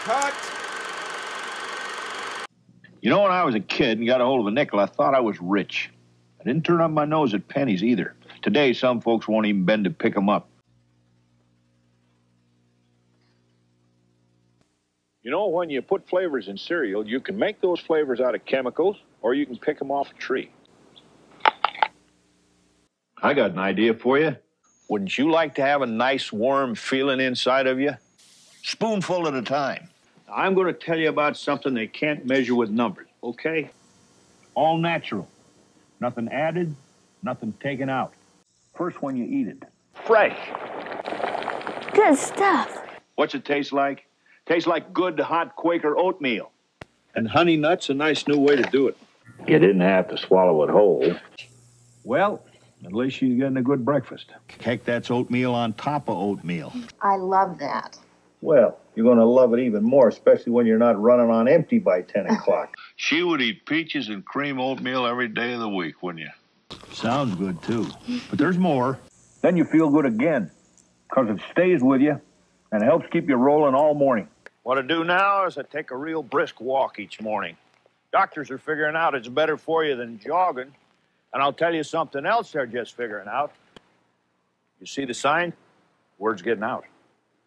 Cut. You know, when I was a kid and got a hold of a nickel, I thought I was rich. I didn't turn up my nose at pennies either. Today, some folks won't even bend to pick 'em up. You know, when you put flavors in cereal, you can make those flavors out of chemicals, or you can pick 'em off a tree. I got an idea for you. Wouldn't you like to have a nice warm feeling inside of you? Spoonful at a time. I'm going to tell you about something they can't measure with numbers, okay? All natural. Nothing added, nothing taken out. First when you eat it. Fresh. Good stuff. What's it taste like? Tastes like good hot Quaker oatmeal. And honey nuts, a nice new way to do it. You didn't have to swallow it whole. Well, at least you're getting a good breakfast. Heck, that's oatmeal on top of oatmeal. I love that. Well, you're going to love it even more, especially when you're not running on empty by 10 o'clock. she would eat peaches and cream oatmeal every day of the week, wouldn't you? Sounds good, too. But there's more. Then you feel good again, because it stays with you and helps keep you rolling all morning. What I do now is I take a real brisk walk each morning. Doctors are figuring out it's better for you than jogging. And I'll tell you something else they're just figuring out. You see the sign? Word's getting out.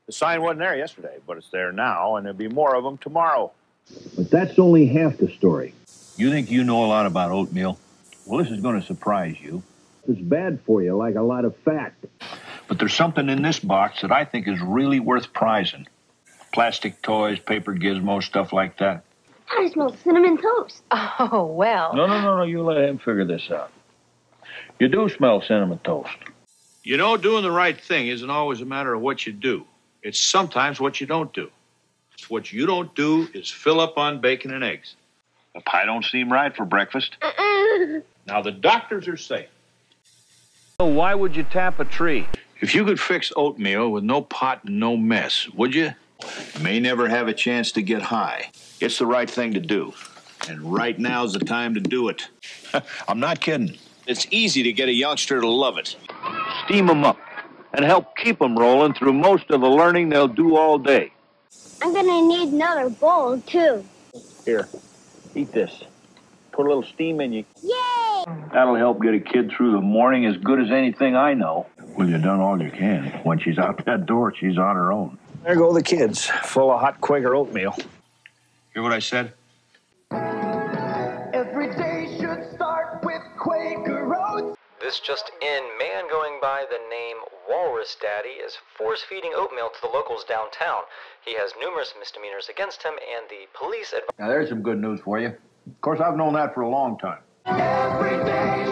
The sign wasn't there yesterday, but it's there now, and there'll be more of them tomorrow. But that's only half the story. You think you know a lot about oatmeal? Well, this is going to surprise you. It's bad for you, like a lot of fat. But there's something in this box that I think is really worth prizing. Plastic toys, paper gizmos, stuff like that. I smell cinnamon toast. Oh, well. No, no, no, no. You let him figure this out. You do smell cinnamon toast. You know, doing the right thing isn't always a matter of what you do. It's sometimes what you don't do. What you don't do is fill up on bacon and eggs. The pie don't seem right for breakfast. now the doctors are safe. So why would you tap a tree? If you could fix oatmeal with no pot and no mess, would you? You may never have a chance to get high. It's the right thing to do. And right now's the time to do it. I'm not kidding. It's easy to get a youngster to love it. Steam them up and help keep them rolling through most of the learning they'll do all day. I'm gonna need another bowl, too. Here, eat this. Put a little steam in you. Yay! That'll help get a kid through the morning as good as anything I know. Well, you've done all you can. When she's out that door, she's on her own. There go the kids, full of hot Quaker oatmeal. Hear what I said? This just in, man going by the name Walrus Daddy is force feeding oatmeal to the locals downtown. He has numerous misdemeanors against him, and the police advise. Now, there's some good news for you. Of course, I've known that for a long time. Every day